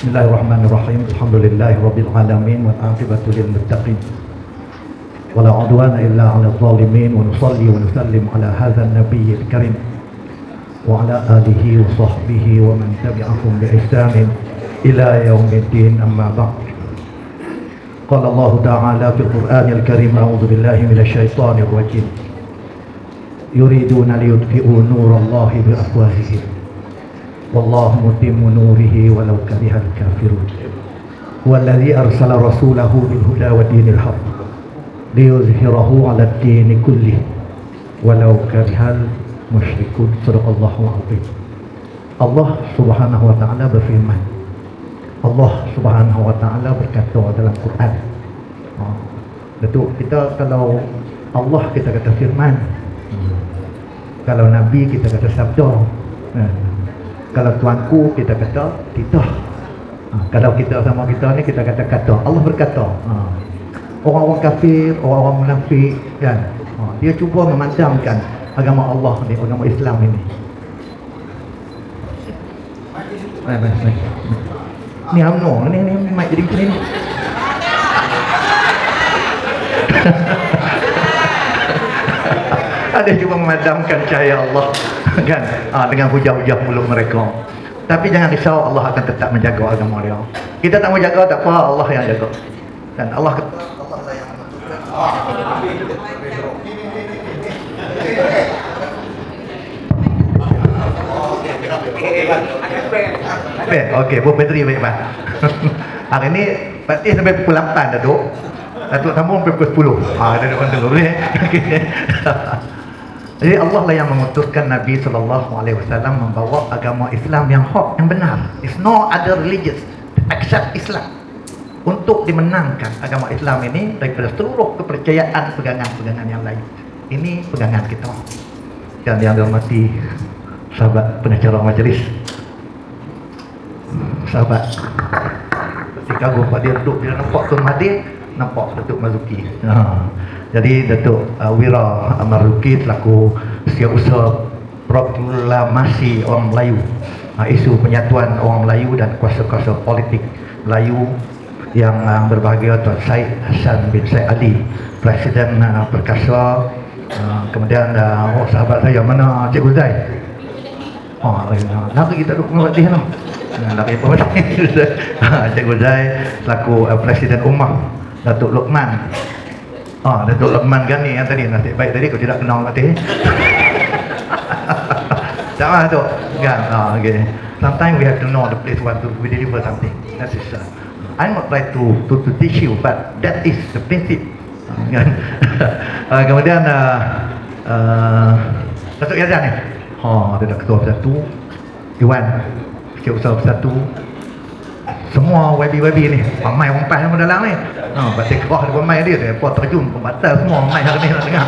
بسم الله الرحمن الرحيم الحمد لله رب العالمين والعاقبة للمتقين ولا عدوان إلا على الظالمين ونصلي ونسلم على هذا النبي الكريم وعلى آله وصحبه ومن تبعهم بإحسان إلى يوم الدين أما بعد قال الله تعالى في القرآن الكريم أعوذ بالله من الشيطان الرجيم يريدون ليطفئوا نور الله بأفواههم والله متم نوره ولو كره الكافرون. هو الذي أرسل رسوله بالهدى ودين الحق ليظهره على الدين كله ولو كره المشركون. صدق الله العظيم. الله سبحانه وتعالى بفهمه. الله سبحانه وتعالى berkata dalam القران betul. Kita kalau Allah kita kata firman. Kalau Nabi kita kata sabda. Kalau tuanku kita kata titah ha. kalau kita sama kita ni kita kata kata Allah berkata ha. orang-orang kafir orang-orang munafik kan ha. dia cuba memandangkan agama Allah ni agama Islam ini Baik, baik, baik. Ni UMNO, ni ni mic jadi macam ni. Ada cuba memadamkan cahaya Allah kan ha, dengan hujah-hujah mulut mereka. Tapi jangan risau Allah akan tetap menjaga agama dia. Kita tak mau jaga tak apa Allah yang jaga. Dan Allah lah yang. Baik, okey, buat bateri baik bang. Hari ni berarti sampai pukul 8 dah duk. Datuk tamu sampai pukul 10. Ha, ada depan dulu ni. Jadi Allah lah yang mengutuskan Nabi sallallahu alaihi wasallam membawa agama Islam yang hak, yang benar. It's no other religious except Islam. Untuk dimenangkan agama Islam ini daripada seluruh kepercayaan pegangan-pegangan yang lain. Ini pegangan kita. Dan yang dihormati sahabat pengacara majlis sahabat ketika Pak dia duduk dia nampak Tuan Mahathir nampak Datuk Mazuki ha. Jadi Datuk uh, Wira Mazuki selaku setiausaha proklamasi orang Melayu uh, isu penyatuan orang Melayu dan kuasa-kuasa politik Melayu yang uh, berbahagia Tuan Syed Hassan bin Syed Ali Presiden uh, Perkasa uh, kemudian uh, oh, sahabat saya mana Cik Zai Oh, lari kita duduk dengan Fatih lah. Lari apa? Cikgu Zai selaku uh, Presiden Umar Datuk Luqman. Oh, Datuk Luqman kan ni yang tadi nasib baik tadi kau tidak kenal Fatih. tak mahu tu. Kan? Oh, okay. Sometimes we have to know the place where to we deliver something. That is uh, I'm not try to, to to teach you, but that is the principle. Kan? uh, kemudian uh, uh, Datuk Yazan ni. Ha, ada ketua bersatu Iwan Sikit usaha bersatu Semua wabi-wabi ni Ramai orang pas yang dalam ni ha, Batik kerah dia ramai dia Dia terjun pembatal semua Ramai hari ni nak dengar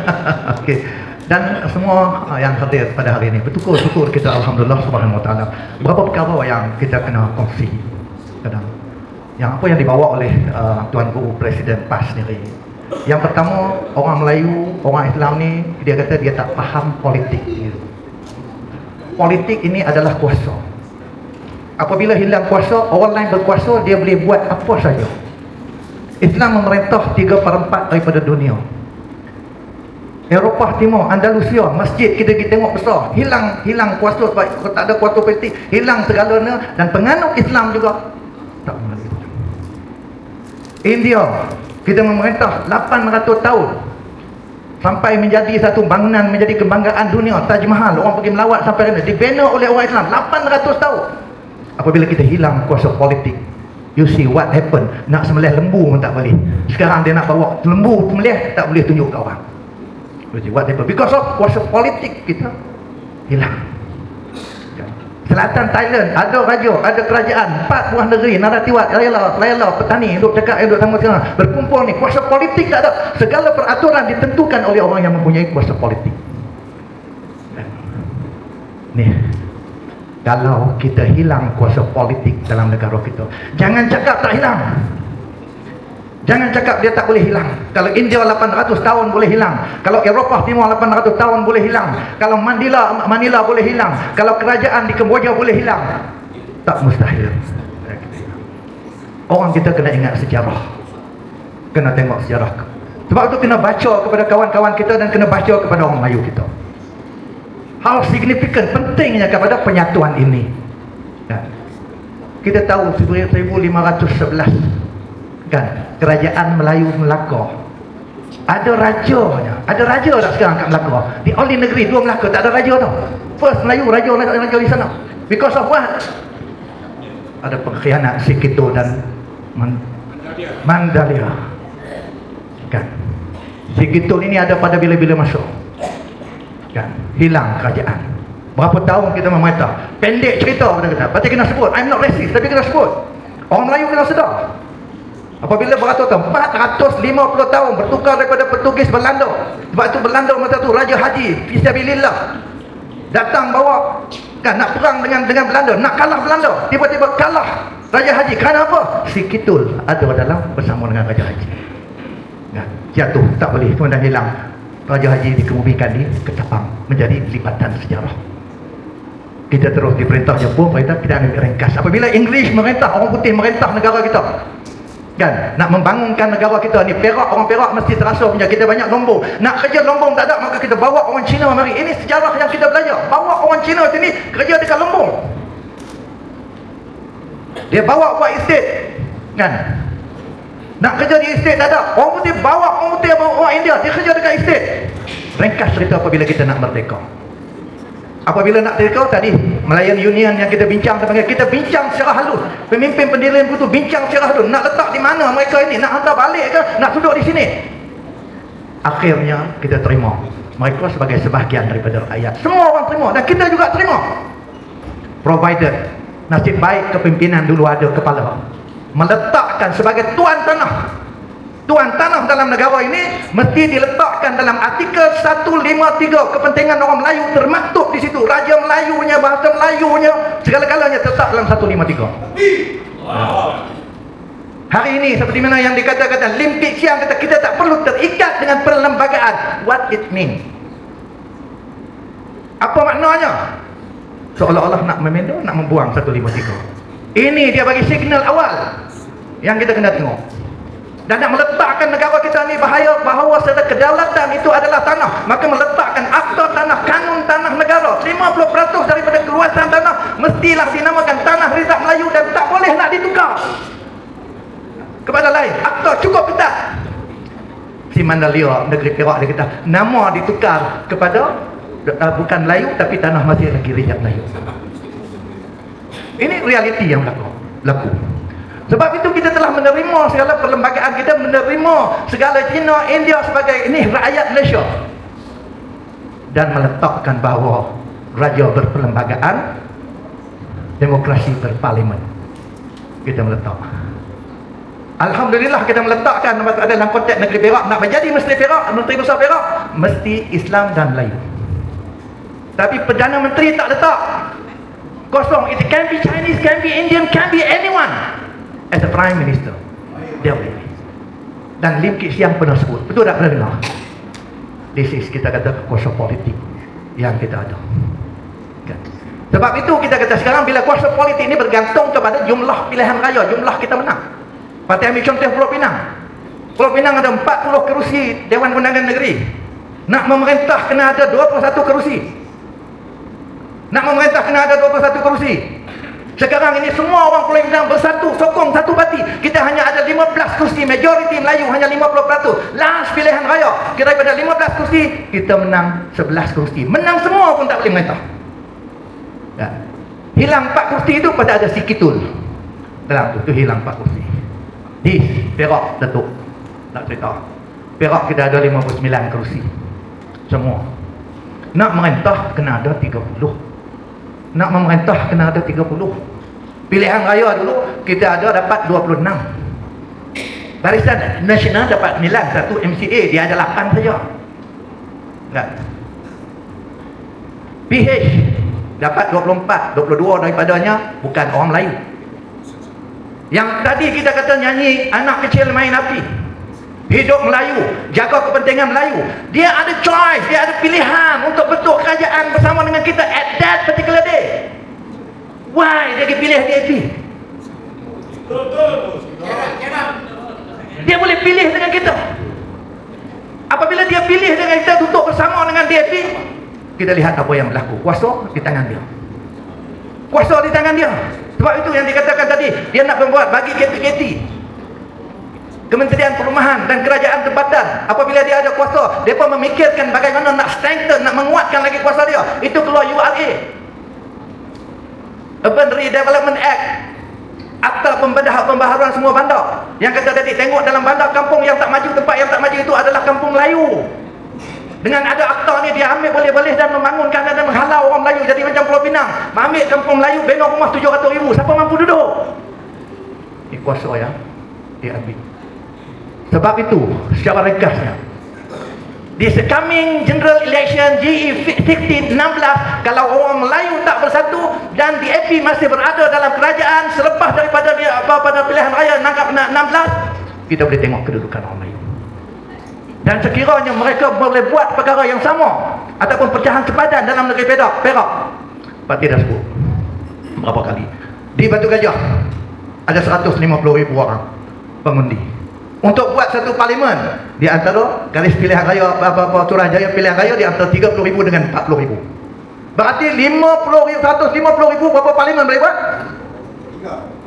okay. Dan semua uh, yang hadir pada hari ini Bertukur-tukur kita Alhamdulillah Subhanahu Taala. Berapa perkara yang kita kena kongsi kadang Yang apa yang dibawa oleh uh, Tuan Guru Presiden PAS sendiri yang pertama, orang Melayu, orang Islam ni dia kata dia tak faham politik. Politik ini adalah kuasa. Apabila hilang kuasa, orang lain berkuasa, dia boleh buat apa saja. Islam memerintah 3 per 4 daripada dunia. Eropah Timur, Andalusia, masjid kita kita tengok besar. Hilang hilang kuasa sebab tak ada kuasa politik, hilang segalanya dan penganut Islam juga tak mengalir. India, kita memerintah 800 tahun sampai menjadi satu bangunan menjadi kebanggaan dunia Taj Mahal orang pergi melawat sampai sana dibina oleh orang Islam 800 tahun apabila kita hilang kuasa politik you see what happen nak sembelih lembu pun tak boleh sekarang dia nak bawa lembu sembelih tak boleh tunjuk ke orang you see what happen because of kuasa politik kita hilang Selatan Thailand ada raja, ada kerajaan, empat buah negeri, Naratiwat, Rayala, Rayala, petani, duduk cakap, duduk sama sekarang. Berkumpul ni, kuasa politik tak ada. Segala peraturan ditentukan oleh orang yang mempunyai kuasa politik. Ni, kalau kita hilang kuasa politik dalam negara kita, jangan cakap tak hilang. Jangan cakap dia tak boleh hilang. Kalau India 800 tahun boleh hilang. Kalau Eropah Timur 800 tahun boleh hilang. Kalau Manila Manila boleh hilang. Kalau kerajaan di Kemboja boleh hilang. Tak mustahil. orang kita kena ingat sejarah kena tengok sejarah sebab itu kena baca kepada kawan-kawan kita dan kena baca kepada orang Melayu kita hal signifikan pentingnya kepada penyatuan ini. Kan? kita tahu 1511 kan kerajaan Melayu Melaka. Ada rajanya ada raja tak sekarang kat Melaka? Di only negeri dua Melaka tak ada raja tau. First Melayu raja raja di sana. Because of what? Ada pengkhianat Sikito dan Mandalia. Kan? Sikito ini ada pada bila-bila masuk hilang kerajaan. Berapa tahun kita memerintah? Pendek cerita kita berarti kena sebut I'm not racist tapi kena sebut. Orang Melayu kena sedar. Apabila beratus tahun 450 tahun bertukar daripada Portugis Belanda sebab itu Belanda masa tu Raja Haji Fisabilillah datang bawa kan nak perang dengan dengan Belanda nak kalah Belanda tiba-tiba kalah Raja Haji. Kerana apa? si Kitul ada dalam bersama dengan Raja Haji. Jatuh tak boleh kemudian hilang. Raja Haji dikemumikan di Ketapang menjadi lipatan sejarah. Kita terus diperintah Jepun, perintah kita ambil ringkas. Apabila Inggeris merintah, orang putih merintah negara kita. Kan? Nak membangunkan negara kita ni Perak, orang Perak mesti terasa punya kita banyak lombong. Nak kerja lombong tak ada, maka kita bawa orang Cina mari. Ini sejarah yang kita belajar. Bawa orang Cina sini kerja dekat lombong. Dia bawa buat estate. Kan? Nak kerja di estate tak ada. Orang putih bawa orang putih orang India. Dia kerja dekat estate. Ringkas cerita apabila kita nak merdeka. Apabila nak merdeka tadi, Melayan Union yang kita bincang kita bincang secara halus. Pemimpin pendirian itu bincang secara halus. Nak letak di mana mereka ini? Nak hantar balik ke? Nak duduk di sini? Akhirnya kita terima. Mereka sebagai sebahagian daripada rakyat. Semua orang terima. Dan kita juga terima. Provided. Nasib baik kepimpinan dulu ada kepala meletakkan sebagai tuan tanah tuan tanah dalam negara ini mesti diletakkan dalam artikel 153 kepentingan orang Melayu termaktub di situ. Raja Melayunya bahasa Melayunya segala-galanya tetap dalam 153 hari ini seperti mana yang dikatakan limpik siang kata kita tak perlu terikat dengan perlembagaan. What it mean? Apa maknanya? Seolah-olah nak memendor nak membuang 153 ini dia bagi signal awal yang kita kena tengok dan nak meletakkan negara kita ni bahaya bahawa secara kedaulatan itu adalah tanah. Maka meletakkan akta tanah kanun tanah negara. 50% daripada keluasan tanah mestilah dinamakan tanah Rizak Melayu dan tak boleh nak ditukar. Kepada lain akta cukup kita. Si Mandalia negeri Perak dia kata nama ditukar kepada uh, bukan Melayu tapi tanah masih lagi Rizak Melayu. Ini realiti yang berlaku. Laku sebab itu kita telah menerima segala perlembagaan kita menerima segala China, India sebagai ini rakyat Malaysia. Dan meletakkan bahawa raja berperlembagaan demokrasi berparlimen. Kita meletak. Alhamdulillah kita meletakkan ada dalam konteks negeri Perak nak menjadi Menteri Perak, Menteri Besar Perak mesti Islam dan Melayu. Tapi Perdana Menteri tak letak kosong. It can be Chinese, can be Indian, can be anyone as a prime minister dia boleh. Dan Lim Kit Siang pernah sebut. Betul tak pernah dengar? This is kita kata kuasa politik yang kita ada. Kan? sebab itu kita kata sekarang bila kuasa politik ini bergantung kepada jumlah pilihan raya jumlah kita menang. Parti ambil contoh Pulau Pinang. Pulau Pinang ada 40 kerusi Dewan Undangan Negeri. Nak memerintah kena ada 21 kerusi. Nak memerintah kena ada 21 kerusi sekarang ini semua orang Pulau Pinang bersatu sokong satu parti. Kita hanya ada 15 kursi majoriti Melayu hanya 50%. Last pilihan raya. Kira daripada 15 kursi kita menang 11 kursi. Menang semua pun tak boleh merintah. Ya. Hilang 4 kursi itu pada ada Sikitul. Dalam tu, tu hilang 4 kursi. Di Perak Datuk. Nak cerita. Perak kita ada 59 kursi. Semua. Nak merintah kena ada 30 nak memerintah kena ada 30 pilihan raya dulu kita ada dapat 26 barisan nasional dapat 9 satu MCA dia ada 8 saja. Enggak. PH dapat 24 22 daripadanya bukan orang Melayu. Yang tadi kita kata nyanyi anak kecil main api hidup Melayu jaga kepentingan Melayu. Dia ada choice dia ada pilihan untuk bentuk kerajaan bersama dengan kita at that particular day. Why dia pilih DAP dia boleh pilih dengan kita. Apabila dia pilih dengan kita duduk bersama dengan DAP kita lihat apa yang berlaku. Kuasa di tangan dia. Kuasa di tangan dia. Sebab itu yang dikatakan tadi dia nak membuat bagi KPKT Kementerian Perumahan dan Kerajaan Tempatan apabila dia ada kuasa mereka memikirkan bagaimana nak strengthen nak menguatkan lagi kuasa dia. Itu keluar URA Urban Redevelopment Act. Akta pembedahan pembaharuan semua bandar. Yang kata tadi tengok dalam bandar kampung yang tak maju tempat yang tak maju itu adalah kampung Melayu. Dengan ada akta ni dia ambil boleh-boleh dan membangunkan dan menghalau orang Melayu jadi macam Pulau Pinang. Ambil kampung Melayu bina rumah 700 ribu. Siapa mampu duduk? Ini kuasa ya. Dia ambil sebab itu secara ringkasnya di coming general election GE 16 kalau orang Melayu tak bersatu dan DAP masih berada dalam kerajaan selepas daripada dia apa pada pilihan raya 16 kita boleh tengok kedudukan orang Melayu dan sekiranya mereka boleh buat perkara yang sama ataupun pecahan sepadan dalam negeri Perak Perak Parti dah sebut berapa kali di Batu Gajah ada 150 ribu orang pengundi untuk buat satu parlimen di antara garis pilihan raya apa-apa Jaya pilihan raya di antara 30 ribu dengan 40 ribu. Berarti 50 ribu 150 ribu berapa parlimen boleh buat?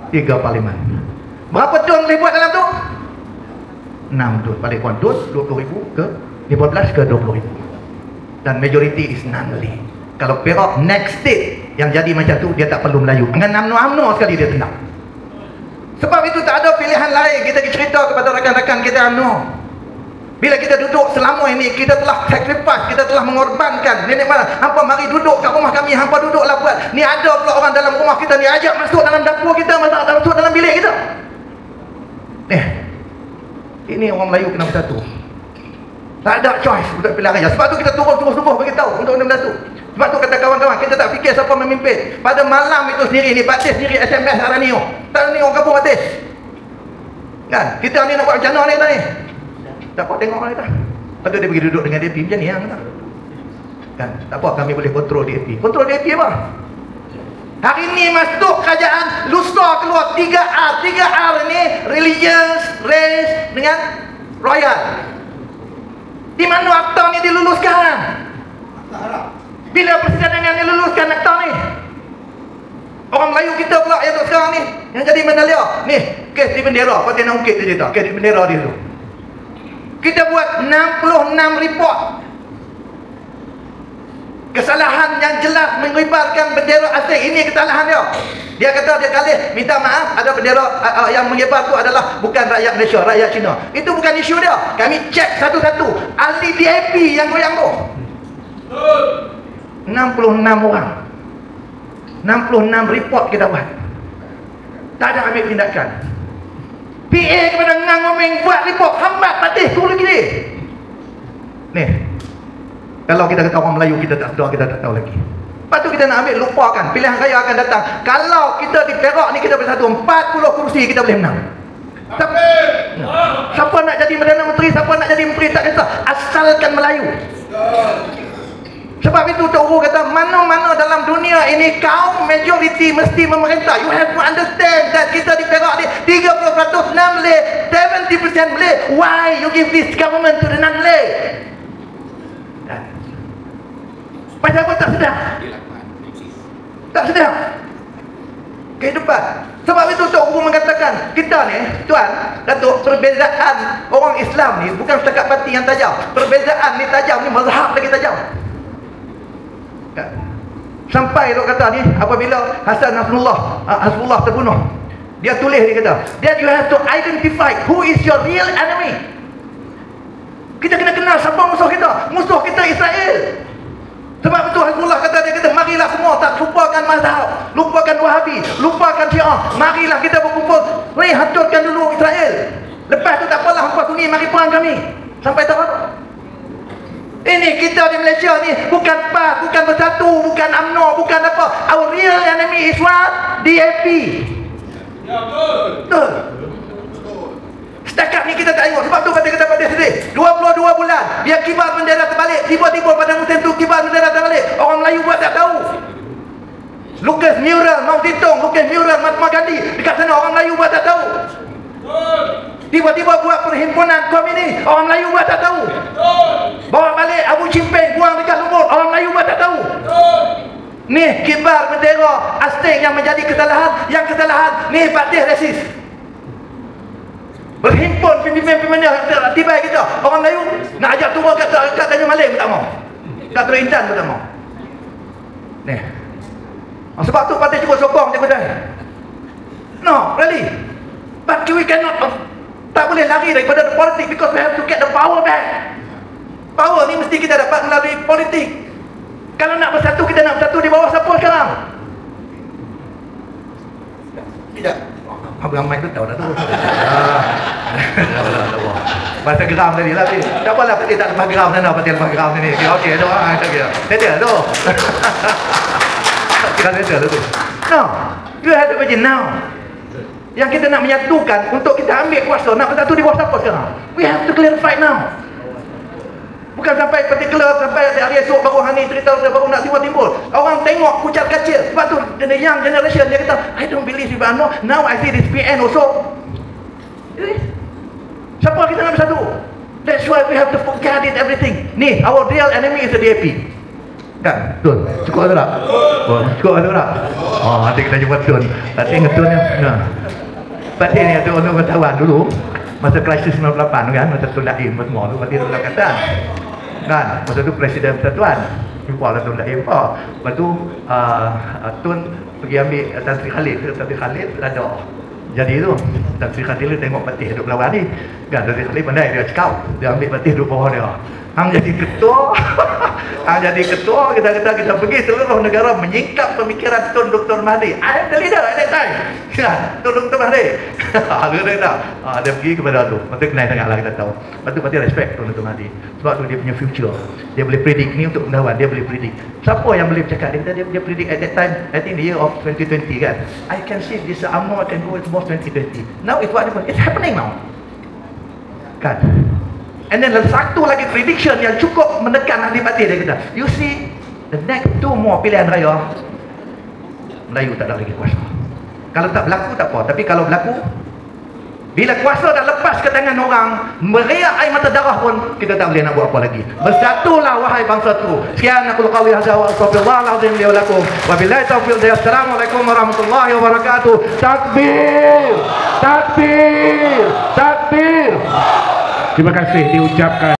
tiga. Parlimen. Berapa tun boleh buat dalam tu? 6 tun balik kuan tun 20 ribu ke 15 ke 20 ribu. Dan majority is non-Malay kalau Perak next state yang jadi macam tu dia tak perlu Melayu. Dengan UMNO sekali dia tenang sebab itu tak ada pilihan lain. Kita cerita kepada rakan-rakan kita UMNO bila kita duduk selama ini kita telah sacrifice kita telah mengorbankan. Nenek mana hampa mari duduk kat rumah kami hampa duduklah buat. Ni ada pula orang dalam rumah kita ni ajak masuk dalam dapur kita masuk dalam bilik kita. Eh ini orang Melayu kena bersatu tak ada choice untuk pilihan raya. Sebab tu kita turun terus terus bagi tahu untuk benda tu sebab tu kata kawan-kawan kita tak fikir siapa memimpin. Pada malam itu sendiri ni Pak Tis sendiri SMS hari ni tak ni orang kampung Pak Tis kan? Kita ni nak buat macam mana ni tadi? Tak apa tengok orang kita lepas tu dia pergi duduk dengan DAP macam ni yang kata kan? Tak apa kami boleh kontrol DAP kontrol DAP apa? Hari ni masuk kerajaan lusa keluar 3R 3R ni religious race dengan royal. Di mana akta ni diluluskan bila persidangan yang diluluskan akta ni? Orang Melayu kita pula yang sekarang ni Yang jadi menalia Ni kes di bendera. Kau nak dia cerita? Kes di bendera dia tu. Kita buat 66 report. Kesalahan yang jelas mengibarkan bendera asing. Ini kesalahan dia. Dia kata dia kali minta maaf Ada bendera uh, uh, yang mengibar tu adalah Bukan rakyat Malaysia, rakyat Cina Itu bukan isu dia. Kami cek satu-satu. Ahli DAP yang goyang tu 66 orang. 66 report kita buat. Tak ada ambil tindakan. PA kepada Ngang Omeng buat report Hambat patih tu lagi ni Ni Kalau kita kata orang Melayu kita tak tahu kita tak tahu lagi. Lepas tu kita nak ambil lupakan. Pilihan raya akan datang. Kalau kita di Perak ni kita bersatu 40 kursi kita boleh menang. Siapa, siapa? nak jadi Perdana Menteri Siapa nak jadi Menteri tak kisah. Asalkan Melayu sebab itu Tok Guru kata mana-mana dalam dunia ini kaum majoriti mesti memerintah. You have to understand that kita di Perak ni 30% non-Malay, 70% Malay. Why you give this government to the non-Malay? Pasal apa tak sedar? Tak sedar. Kehidupan. Sebab itu Tok Guru mengatakan kita ni, Tuan, Datuk, perbezaan orang Islam ni bukan setakat parti yang tajam. Perbezaan ni tajam ni mazhab lagi tajam. Sampai dok kata ni apabila Hasan Nasrullah Hasbullah terbunuh. Dia tulis dia kata, that you have to identify who is your real enemy. Kita kena kenal siapa musuh kita. Musuh kita Israel. Sebab itu Hasbullah kata dia kata marilah semua tak lupakan mazhab, lupakan Wahabi, lupakan Syiah. Marilah kita berkumpul, mari hancurkan dulu Israel. Lepas tu tak apalah hangpa sunni mari perang kami. Sampai tak apa. Ini kita di Malaysia ni bukan PAS, bukan bersatu, bukan UMNO, bukan apa. Our real enemy is what? DAP. Ya, betul. Betul. Setakat ni kita tak tengok. Sebab tu kata kata pada sendiri. 22 bulan. Dia kibar bendera terbalik. Tiba-tiba pada musim tu kibar bendera terbalik. Orang Melayu buat tak tahu. Lukis mural Mau Zedong, lukis mural Mahatma Gandhi. Dekat sana orang Melayu buat tak tahu. Betul. Tiba-tiba buat perhimpunan kaum ini, orang Melayu buat tak tahu. Bawa balik Abu Cimpeng, buang dekat lumut, orang Melayu buat tak tahu. Ni kibar bendera asting yang menjadi kesalahan, yang kesalahan ni patih resis. Berhimpun pemimpin-pemimpin tiba kita. Orang Melayu nak ajak turun kat kat Tanjung Malim tak mau. Kat Teluk Intan pun tak mau. Ni. Ah, sebab tu parti cuba sokong dia kedai. No, really. But we cannot tak boleh lari daripada politik because we have to get the power back. Power ni mesti kita dapat melalui politik. Kalau nak bersatu kita nak bersatu di bawah siapa sekarang? Tidak. Abang Mike tu tahu dah tu. Bahasa geram tadi lah ni. Tak apalah Pati tak lepas geram sana, Pati lepas geram sini. Okey, okey, tu ah, tak kira. Settle tu. Kira settle tu. No. You have to imagine now. Yang kita nak menyatukan untuk kita ambil kuasa, nak bersatu di bawah siapa sekarang? We have to clarify now. Bukan sampai particular sampai hari esok baru hari cerita baru nak timbul-timbul. Orang tengok kucar kacir. Sebab tu the young generation dia kata, I don't believe you know. Now I see this PN also. Eh? Siapa kita nak bersatu? That's why we have to forget it everything. Ni, our real enemy is the DAP. Kan? Betul. Cukup atau tak? Cukup atau tak? Oh, nanti kita jumpa Tun. Nanti ngetun ni. Nah. Pati ni tu orang bertawan dulu. Masa krisis 98 kan, masa tu lahir semua tu, pati tu kata kan masa tu presiden persatuan jumpa lah Tun Daim Pak lepas tu uh, Tun pergi ambil uh, Tan Sri Khalid Tan Sri Khalid ada jadi tu Tan Sri Khalid tengok patih duduk lawan ni. Kan Tan Sri Khalid pandai dia cakap dia ambil patih duduk bawah dia. Hang jadi ketua Hang jadi ketua kita kata kita pergi seluruh negara menyingkap pemikiran Tun Dr. Mahdi. I am the leader at that time. Ya, Tun Dr. Mahdi. Dia kata ah, dia pergi kepada tu. Lepas tu kenal sangat lah kita tahu. Lepas tu pasti respect Tun Dr. Mahdi. Sebab tu dia punya future. Dia boleh predict. Ni untuk pendawan dia boleh predict. Siapa yang boleh cakap dia? Dia, dia predict at that time I think the year of 2020 kan? I can see this UMNO can go towards 2020 now it's what happening now. Kan And then satu lagi prediction yang cukup menekan ahli batin dia kata. You see, the next two more pilihan raya, Melayu tak ada lagi kuasa. Kalau tak berlaku tak apa. Tapi kalau berlaku, bila kuasa dah lepas ke tangan orang, meriak air mata darah pun, kita tak boleh nak buat apa lagi. Bersatulah wahai bangsa tu. Sekian aku qawli hadza wa astaghfirullahalazim li wa lakum. Wa billahi taufiq. Assalamualaikum warahmatullahi wabarakatuh. Takbir! Takbir! Takbir! Terima kasih diucapkan